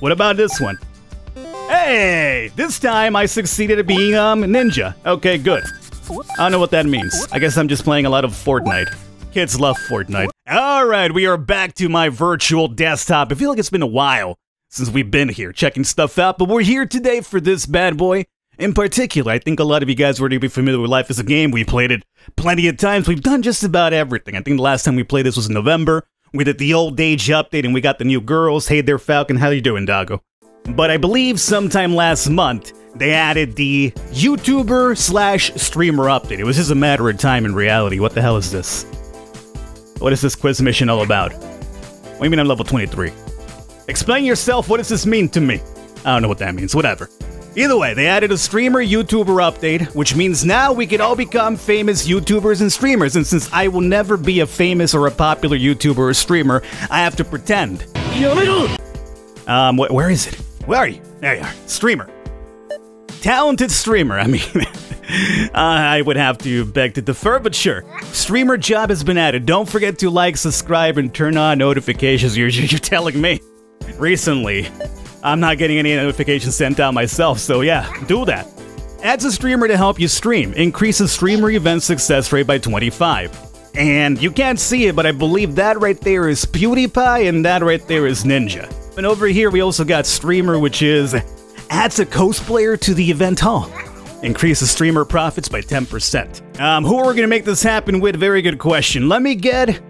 What about this one? Hey! This time I succeeded at being, um, ninja. Okay, good. I don't know what that means. I guess I'm just playing a lot of Fortnite. Kids love Fortnite. Alright, we are back to my virtual desktop. I feel like it's been a while since we've been here checking stuff out, but we're here today for this bad boy. In particular, I think a lot of you guys were already be familiar with Life is a Game. We've played it plenty of times. We've done just about everything. I think the last time we played this was in November. We did the old age update and we got the new girls. Hey there, Falcon. How you doing, doggo? But I believe sometime last month, they added the YouTuber slash streamer update. It was just a matter of time in reality. What the hell is this? What is this quiz mission all about? What do you mean I'm level 23? Explain yourself, what does this mean to me? I don't know what that means, whatever. Either way, they added a streamer YouTuber update, which means now we can all become famous YouTubers and streamers. And since I will never be a famous or a popular YouTuber or streamer, I have to pretend. Um, wh- where is it? Where are you? There you are. Streamer. Talented streamer, I mean. I would have to beg to defer, but sure. Streamer job has been added. Don't forget to like, subscribe, and turn on notifications. You're, you're telling me. Recently, I'm not getting any notifications sent out myself, so yeah, do that. Adds a streamer to help you stream. Increases streamer event success rate by 25. And you can't see it, but I believe that right there is PewDiePie and that right there is Ninja. And over here we also got streamer, which is adds a cosplayer to the event hall. Increases streamer profits by 10%. Um, who are we gonna make this happen with? Very good question. Let me get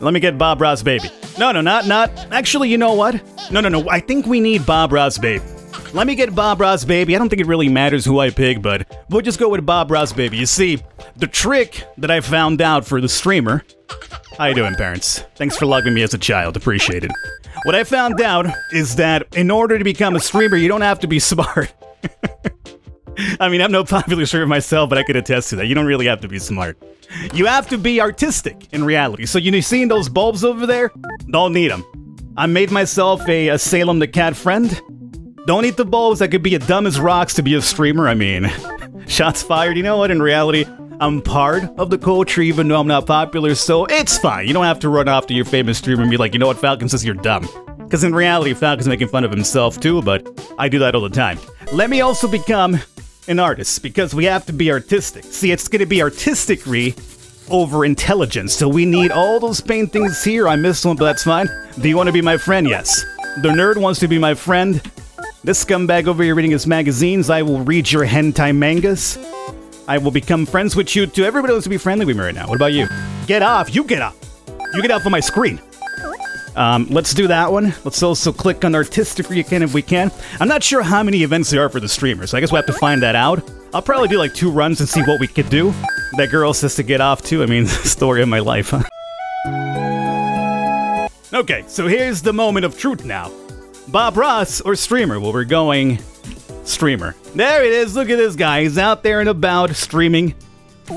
let me get Bob Ross baby. No, no, not not. Actually, you know what? No, no, no. I think we need Bob Ross baby. Let me get Bob Ross baby. I don't think it really matters who I pick, but we'll just go with Bob Ross baby. You see, the trick that I found out for the streamer. How you doing, parents? Thanks for loving me as a child. Appreciate it. What I found out is that in order to become a streamer, you don't have to be smart. I mean, I'm no popular streamer myself, but I could attest to that. You don't really have to be smart. You have to be artistic in reality. So you seeing those bulbs over there? Don't need them. I made myself a, a Salem the Cat friend. Don't eat the bulbs. I could be as dumb as rocks to be a streamer. I mean, shots fired. You know what? In reality, I'm part of the culture, even though I'm not popular, so it's fine. You don't have to run off to your famous streamer and be like, you know what, Falcon says you're dumb. Because in reality, Falcon's making fun of himself too, but I do that all the time. Let me also become an artist, because we have to be artistic. See, it's gonna be artistically over intelligence, so we need all those paintings here. I missed one, but that's fine. Do you want to be my friend? Yes. The nerd wants to be my friend. This scumbag over here reading his magazines. I will read your hentai mangas. I will become friends with you too. Everybody wants to be friendly with me right now. What about you? Get off! You get off! You get off of my screen! Um, let's do that one. Let's also click on artistic again if we can. I'm not sure how many events there are for the streamer, so I guess we'll have to find that out. I'll probably do like two runs and see what we could do. That girl says to get off too. I mean, story of my life, huh? Okay, so here's the moment of truth now. Bob Ross or streamer? Well, we're going streamer. There it is. Look at this guy. He's out there and about streaming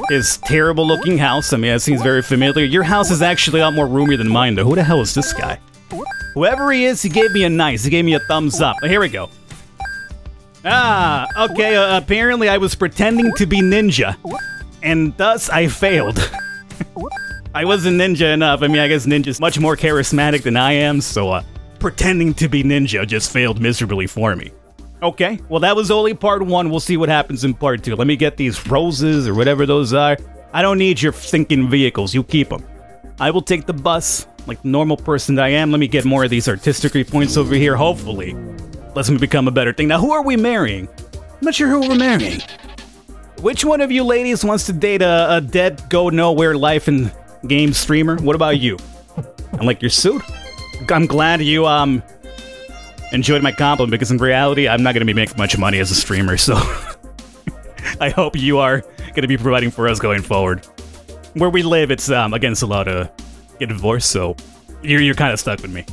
his terrible looking house. I mean, it seems very familiar. Your house is actually a lot more roomy than mine, though. Who the hell is this guy? Whoever he is, he gave me a nice. He gave me a thumbs up. Here we go. Ah, okay. Uh, apparently, I was pretending to be ninja, and thus I failed. I wasn't ninja enough. I mean, I guess ninja's much more charismatic than I am, so uh, pretending to be ninja just failed miserably for me. Okay, well, that was only part one. We'll see what happens in part two. Let me get these roses or whatever those are. I don't need your thinking vehicles. You keep them. I will take the bus like the normal person that I am. Let me get more of these artistic points over here, hopefully. Let's me become a better thing. Now, who are we marrying? I'm not sure who we're marrying. Which one of you ladies wants to date a, a dead, go nowhere life and game streamer? What about you? I like your suit. I'm glad you, um, enjoyed my compliment because in reality, I'm not going to be making much money as a streamer, so I hope you are going to be providing for us going forward. Where we live, it's um, against the law to get divorced, so you're, you're kind of stuck with me.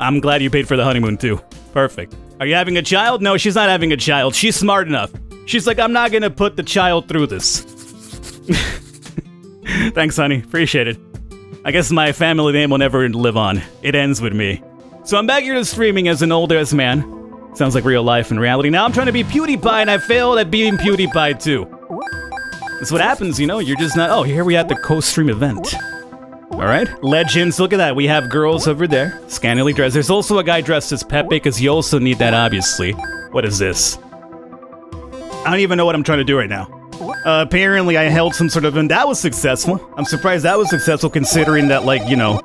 I'm glad you paid for the honeymoon too. Perfect. Are you having a child? No, she's not having a child. She's smart enough. She's like, I'm not going to put the child through this. Thanks, honey. Appreciate it. I guess my family name will never live on. It ends with me. So I'm back here to streaming as an old-ass man. Sounds like real life and reality. Now I'm trying to be PewDiePie and I failed at being PewDiePie too. That's what happens, you know? You're just not- oh, here we at the co-stream event. Alright, legends, look at that. We have girls over there, scantily dressed. There's also a guy dressed as Pepe, because you also need that, obviously. What is this? I don't even know what I'm trying to do right now. Uh, apparently, I held some sort of, and that was successful. I'm surprised that was successful considering that, like, you know,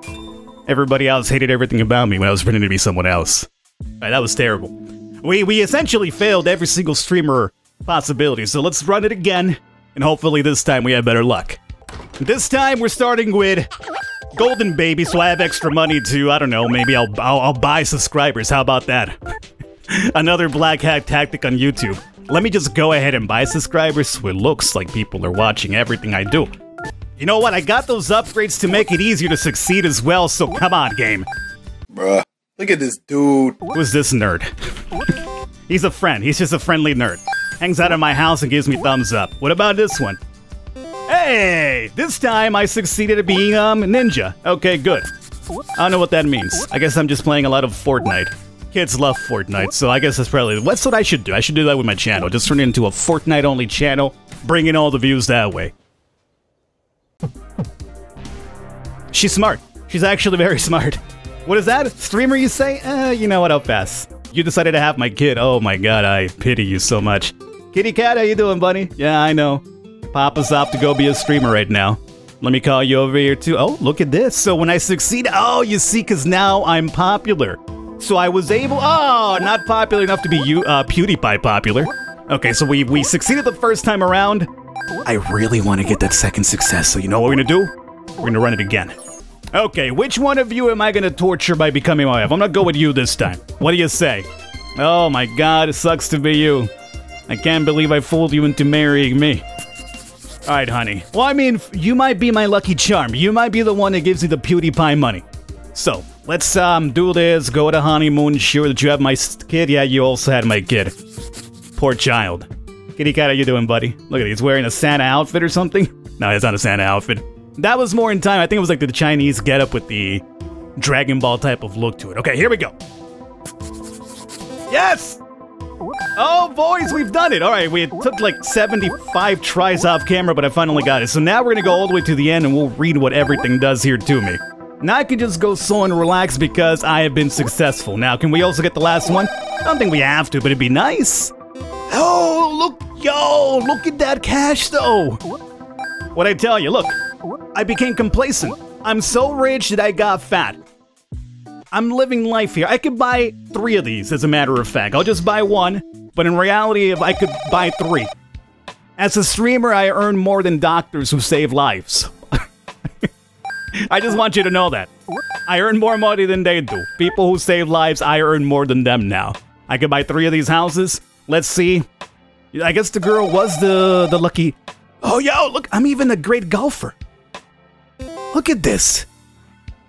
everybody else hated everything about me when I was pretending to be someone else. Right, that was terrible. We, we essentially failed every single streamer possibility, so let's run it again, and hopefully this time we have better luck. This time we're starting with Golden Baby, so I have extra money to, I don't know, maybe I'll, I'll, I'll buy subscribers. How about that? Another black hack tactic on YouTube. Let me just go ahead and buy subscribers so it looks like people are watching everything I do. You know what? I got those upgrades to make it easier to succeed as well, so come on, game. Bruh, look at this dude. Who's this nerd? He's a friend. He's just a friendly nerd. Hangs out at my house and gives me thumbs up. What about this one? Hey! This time I succeeded at being, um, ninja. Okay, good. I don't know what that means. I guess I'm just playing a lot of Fortnite. Kids love Fortnite, so I guess that's probably what's what I should do. I should do that with my channel. Just turn it into a Fortnite only channel, bring in all the views that way. She's smart. She's actually very smart. What is that? Streamer, you say? Uh, you know what? I'll pass. You decided to have my kid. Oh my god, I pity you so much. Kitty cat, how you doing, buddy? Yeah, I know. Papa's off to go be a streamer right now. Let me call you over here too. Oh, look at this. So when I succeed, oh, you see, because now I'm popular. So I was able, oh, not popular enough to be you, uh, PewDiePie popular. Okay, so we, we succeeded the first time around. I really want to get that second success, so you know what we're gonna do? We're gonna run it again. Okay, which one of you am I gonna torture by becoming my wife? I'm gonna go with you this time. What do you say? Oh my god, it sucks to be you. I can't believe I fooled you into marrying me. Alright, honey. Well, I mean, you might be my lucky charm. You might be the one that gives me the PewDiePie money. So, let's um do this, go to honeymoon, sure that you have my kid. Yeah, you also had my kid. Poor child. Kitty cat, how you doing, buddy? Look at it, he's wearing a Santa outfit or something. No, it's not a Santa outfit. That was more in time. I think it was like the Chinese getup with the Dragon Ball type of look to it. Okay, here we go. Yes! Oh, boys, we've done it. All right, we took like 75 tries off camera, but I finally got it. So now we're gonna go all the way to the end and we'll read what everything does here to me. Now I can just go slow and relax because I have been successful. Now, can we also get the last one? I don't think we have to, but it'd be nice. Oh, look, yo, look at that cash though. What I tell you, look, I became complacent. I'm so rich that I got fat. I'm living life here. I could buy three of these, as a matter of fact. I'll just buy one, but in reality, if I could buy three. As a streamer, I earn more than doctors who save lives. I just want you to know that. I earn more money than they do. People who save lives, I earn more than them now. I could buy three of these houses. Let's see. I guess the girl was the the lucky. Oh, yo, look, I'm even a great golfer. Look at this.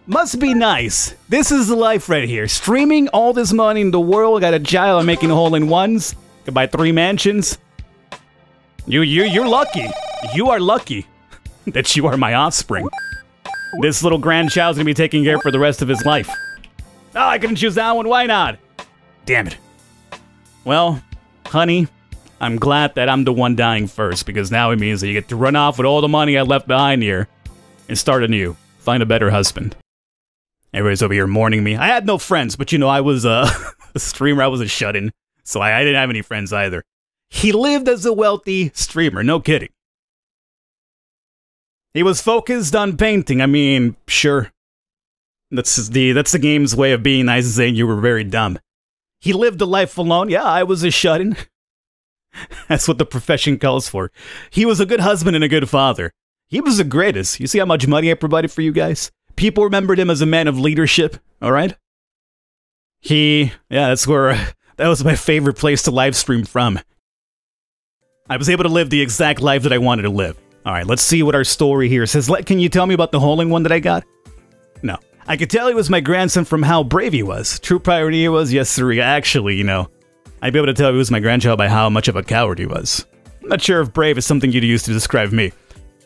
Must be nice. This is the life right here. Streaming all this money in the world, got a child making a hole in ones. Could buy three mansions. You, you, you're lucky. You are lucky that you are my offspring. This little grandchild's gonna be taking care for the rest of his life. Oh, I couldn't choose that one. Why not? Damn it. Well, honey, I'm glad that I'm the one dying first because now it means that you get to run off with all the money I left behind here and start anew. Find a better husband. Everybody's over here mourning me. I had no friends, but you know, I was uh, a streamer. I was a shut in. So I, I didn't have any friends either. He lived as a wealthy streamer, no kidding. He was focused on painting. I mean, sure. That's the that's the game's way of being nice and saying you were very dumb. He lived a life alone. Yeah, I was a shut in. That's what the profession calls for. He was a good husband and a good father. He was the greatest. You see how much money I provided for you guys? People remembered him as a man of leadership, all right? He, yeah, that's where, that was my favorite place to live stream from. I was able to live the exact life that I wanted to live. All right, let's see what our story here says. Can you tell me about the holding one that I got? No. I could tell he was my grandson from how brave he was. True priority he was? Yes, sir. Actually, you know, I'd be able to tell he was my grandchild by how much of a coward he was. I'm not sure if brave is something you'd use to describe me.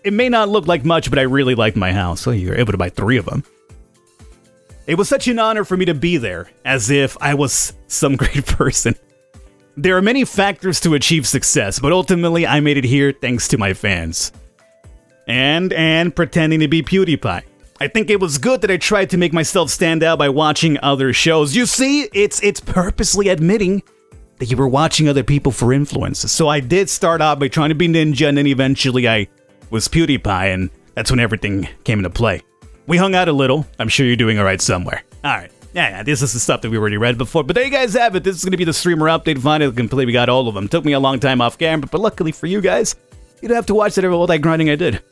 It may not look like much, but I really liked my house. So you were able to buy three of them. It was such an honor for me to be there, as if I was some great person. There are many factors to achieve success, but ultimately I made it here thanks to my fans. And, and pretending to be PewDiePie. I think it was good that I tried to make myself stand out by watching other shows. You see, it's it's purposely admitting that you were watching other people for influence. So I did start out by trying to be Ninja, and then eventually I was PewDiePie, and that's when everything came into play. We hung out a little. I'm sure you're doing alright somewhere. Alright. Yeah, yeah, this is the stuff that we already read before. But there you guys have it. This is going to be the streamer update. Finally, complete. We got all of them. Took me a long time off camera, but luckily for you guys, you don't have to watch that all that grinding I did.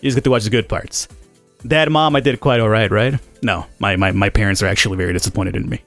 You just get to watch the good parts. Dad, mom, I did quite alright, right? No, my, my, my parents are actually very disappointed in me.